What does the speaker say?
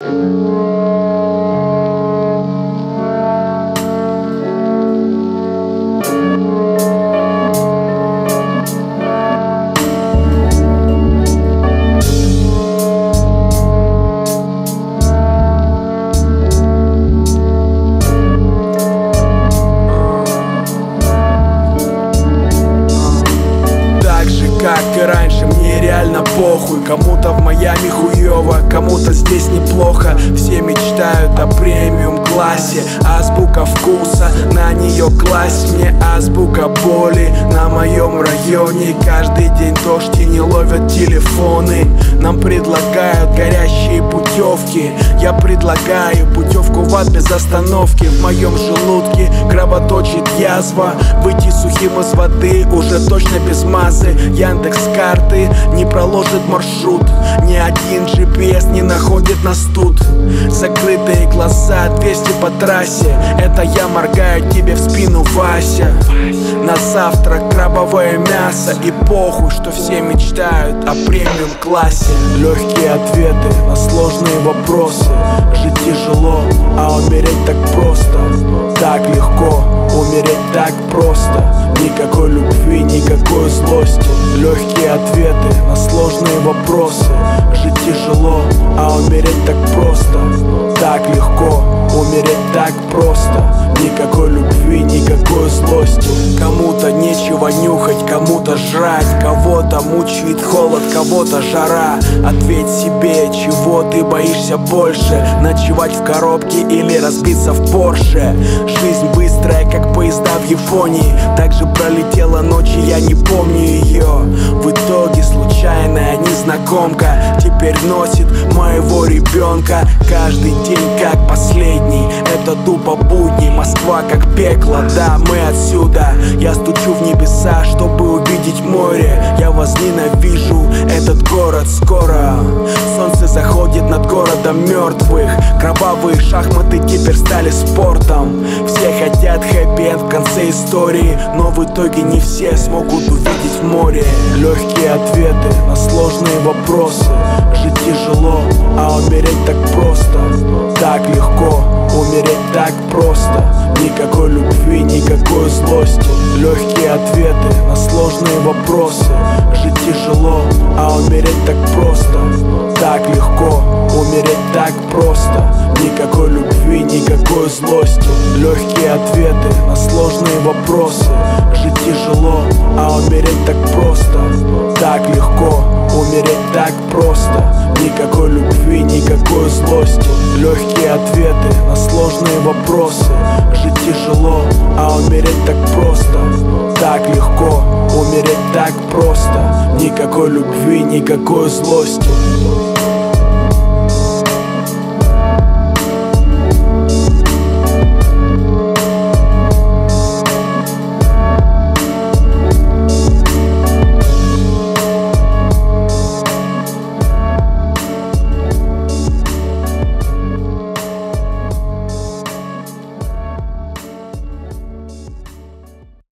Так Кому-то в Майами хуёво, кому-то здесь неплохо. Все мечтают о премиум классе Азбука вкуса, на нее класть мне азбука боли. На моем районе каждый день дождь и не ловят телефоны Нам предлагают горящие путевки. Я предлагаю путевку в ад без остановки. В моем желудке кровоточит язва. Выйти сухим из воды уже точно без массы Яндекс карты не проложит маршрут. Ни один GPS не находит нас тут. Закрытые глаза 200 по трассе. Это я моргаю тебе в спину, Вася. На завтрак крабовое мясо. И похуй, что все мечтают о премиум классе Легкие ответы на сложные вопросы. Жить тяжело, а умереть так просто. Так легко, умереть так просто. Никакой любви, никакой злости. Легкие ответы на сложные вопросы. Жить тяжело, а умереть так просто. Так легко, умереть так просто. Никакой холод, кого-то жара Ответь себе, чего ты боишься больше? Ночевать в коробке или разбиться в Порше? Жизнь быстрая, как поезда в Японии. Также пролетела ночь, и я не помню ее В итоге случайная незнакомка Теперь носит моего ребенка Каждый день как последний. Это тупо будни, Москва как пекло. Да, мы отсюда. Я стучу в небеса, чтобы увидеть море. Я вас ненавижу, этот город скоро. Солнце заходит над городом мертвых Кровавые шахматы теперь стали спортом. Все хотят хэппи в конце истории Но в итоге не все смогут увидеть море. Легкие ответы на сложные вопросы. Жить тяжело, а умереть так просто. Так легко, умереть так просто. Никакой любви, никакой злости. Легкие ответы на сложные вопросы умереть так просто Так легко, умереть так просто. Никакой любви, никакой злости. Легкие ответы на сложные вопросы. Жить тяжело, а умереть так просто Так легко, умереть вопросы. Жить тяжело, а умереть так просто. Так легко, умереть так просто. Никакой любви, никакой злости